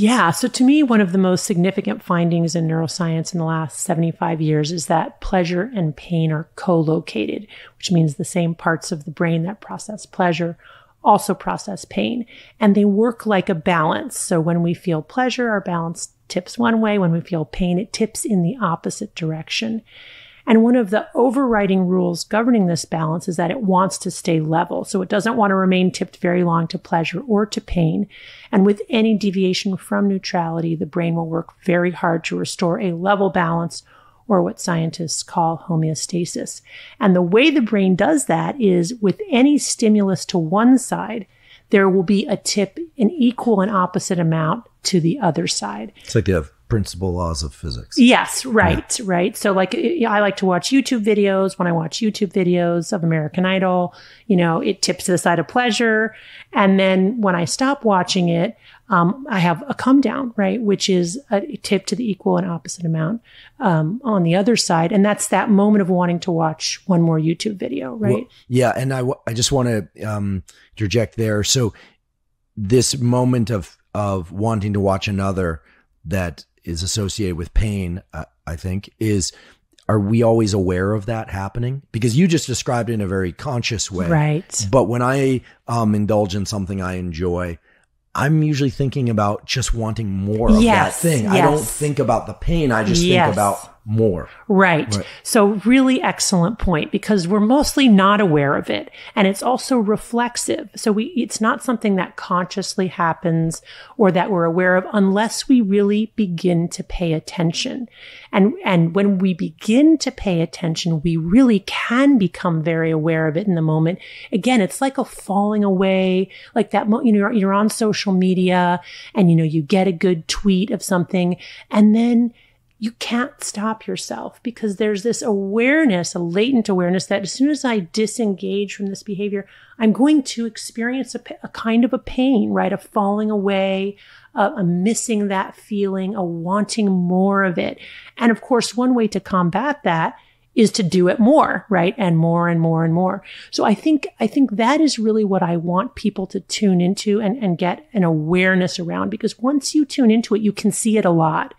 Yeah. So to me, one of the most significant findings in neuroscience in the last 75 years is that pleasure and pain are co-located, which means the same parts of the brain that process pleasure also process pain and they work like a balance. So when we feel pleasure, our balance tips one way. When we feel pain, it tips in the opposite direction. And one of the overriding rules governing this balance is that it wants to stay level. So it doesn't want to remain tipped very long to pleasure or to pain. And with any deviation from neutrality, the brain will work very hard to restore a level balance or what scientists call homeostasis. And the way the brain does that is with any stimulus to one side, there will be a tip in equal and opposite amount to the other side. It's like the principal laws of physics. Yes, right, yeah. right. So like I like to watch YouTube videos. When I watch YouTube videos of American Idol, you know, it tips to the side of pleasure. And then when I stop watching it, um, I have a come down, right, which is a tip to the equal and opposite amount um, on the other side, and that's that moment of wanting to watch one more YouTube video, right? Well, yeah, and I, I just want to um, interject there. So this moment of of wanting to watch another that is associated with pain, uh, I think, is are we always aware of that happening? Because you just described it in a very conscious way, right? But when I um, indulge in something I enjoy I'm usually thinking about just wanting more of yes, that thing. Yes. I don't think about the pain. I just yes. think about more. Right. right. So really excellent point because we're mostly not aware of it and it's also reflexive. So we it's not something that consciously happens or that we're aware of unless we really begin to pay attention. And and when we begin to pay attention, we really can become very aware of it in the moment. Again, it's like a falling away, like that you know you're on social media and you know you get a good tweet of something and then you can't stop yourself because there's this awareness, a latent awareness that as soon as I disengage from this behavior, I'm going to experience a, a kind of a pain, right? A falling away, a, a missing that feeling, a wanting more of it. And of course, one way to combat that is to do it more, right? And more and more and more. So I think, I think that is really what I want people to tune into and, and get an awareness around because once you tune into it, you can see it a lot.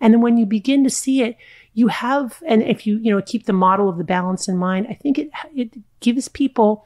And then when you begin to see it, you have, and if you, you know, keep the model of the balance in mind, I think it, it gives people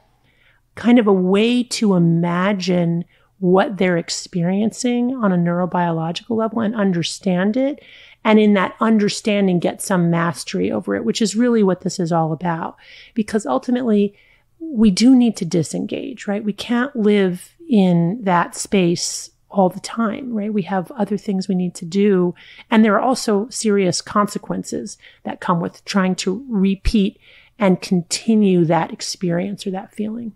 kind of a way to imagine what they're experiencing on a neurobiological level and understand it. And in that understanding, get some mastery over it, which is really what this is all about. Because ultimately, we do need to disengage, right? We can't live in that space all the time, right? We have other things we need to do. And there are also serious consequences that come with trying to repeat and continue that experience or that feeling.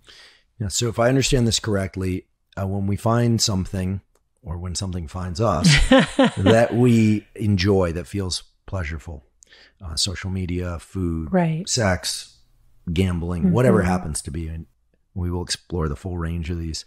Yeah. So if I understand this correctly, uh, when we find something or when something finds us that we enjoy, that feels pleasurable, uh, social media, food, right. sex, gambling, mm-hmm. whatever happens to be, and we will explore the full range of these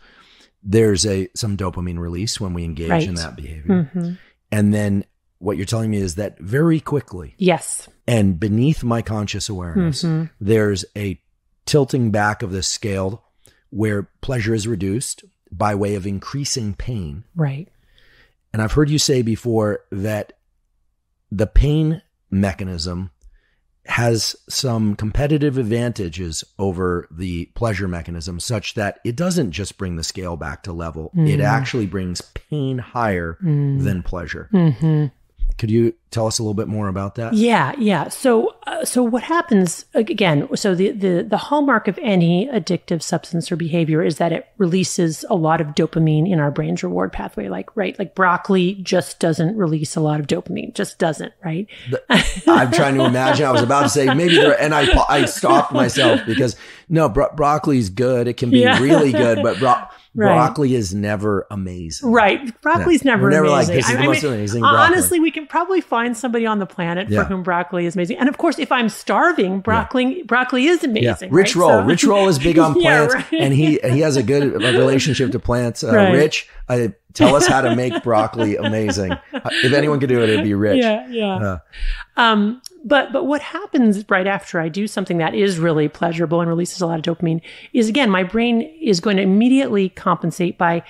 there's a some dopamine release when we engage right. in that behavior. Mm-hmm. And then what you're telling me is that very quickly. Yes. And beneath my conscious awareness, mm-hmm. there's a tilting back of the scale where pleasure is reduced by way of increasing pain. Right. And I've heard you say before that the pain mechanism has some competitive advantages over the pleasure mechanism such that it doesn't just bring the scale back to level mm. it actually brings pain higher mm. than pleasure mm-hmm. Could you tell us a little bit more about that? Yeah, yeah. So, so what happens again? So the, the the hallmark of any addictive substance or behavior is that it releases a lot of dopamine in our brain's reward pathway. Like right, like broccoli just doesn't release a lot of dopamine. Just doesn't. Right. I'm trying to imagine. I was about to say maybe there, and I I stopped myself because no, bro- broccoli is good. It can be yeah. really good, but bro- Right. Broccoli is never amazing. Right. Broccoli's yeah. never, never amazing. Like, this is I, most mean, amazing. Honestly, we can probably find somebody on the planet yeah. for whom broccoli is amazing. And of course, if I'm starving, broccoli yeah. broccoli is amazing. Rich right? Roll. So, Rich Roll is big on plants right. and he he has a good relationship to plants. Uh. Rich, uh, tell us how to make broccoli amazing. If anyone could do it, it'd be Rich. Yeah, yeah. Uh, um, but but what happens right after I do something that is really pleasurable and releases a lot of dopamine is again my brain is going to immediately compensate by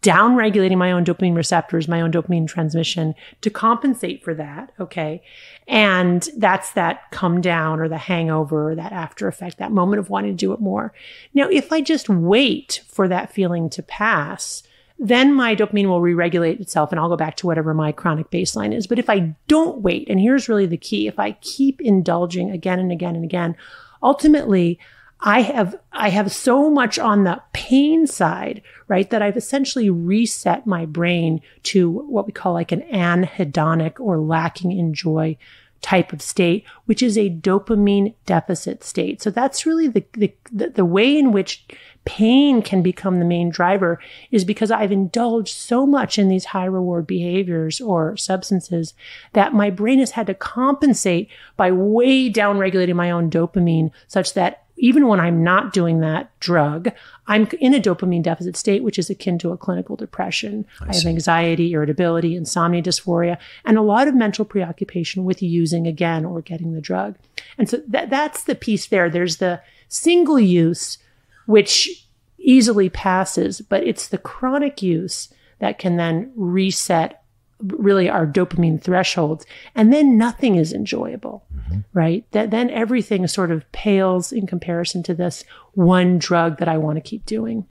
down regulating my own dopamine receptors, my own dopamine transmission to compensate for that. Okay. And that's that come down or the hangover or that after effect, that moment of wanting to do it more. Now, if I just wait for that feeling to pass, then my dopamine will re-regulate itself and I'll go back to whatever my chronic baseline is. But if I don't wait, and here's really the key, if I keep indulging again and again and again, ultimately I have, I have so much on the pain side, right? That I've essentially reset my brain to what we call like an anhedonic or lacking in joy type of state, which is a dopamine deficit state. So that's really the, the, the way in which pain can become the main driver is because I've indulged so much in these high reward behaviors or substances that my brain has had to compensate by way down regulating my own dopamine such that even when I'm not doing that drug, I'm in a dopamine deficit state, which is akin to a clinical depression. I, I have anxiety, irritability, insomnia, dysphoria, and a lot of mental preoccupation with using again or getting the drug. And so that, that's the piece there. There's the single use, which easily passes, but it's the chronic use that can then reset really our dopamine thresholds and then nothing is enjoyable mm-hmm. right that then everything sort of pales in comparison to this one drug that i want to keep doing